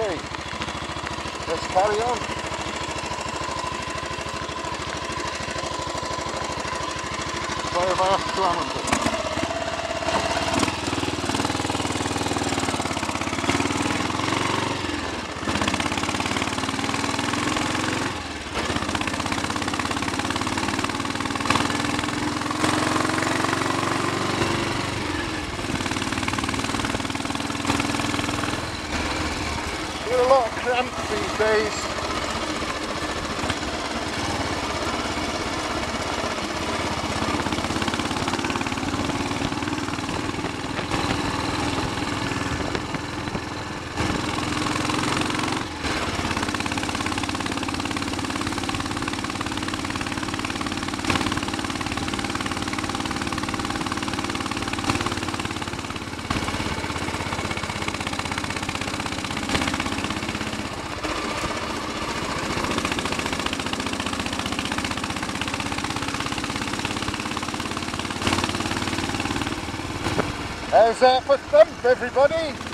Okay, let's carry on. Ffairfach to Ammanford. A cramp these days. How's that for thump, everybody?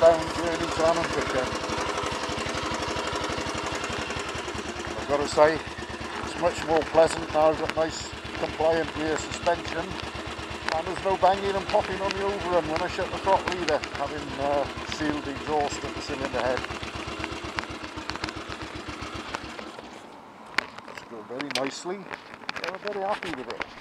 Bound journey to Ammanford then. I've got to say, it's much more pleasant now, I've got nice compliant rear suspension and there's no banging and popping on the overrun when I shut the throttle either, having uh, sealed the exhaust at the cylinder head. It's going very nicely, I'm very happy with it.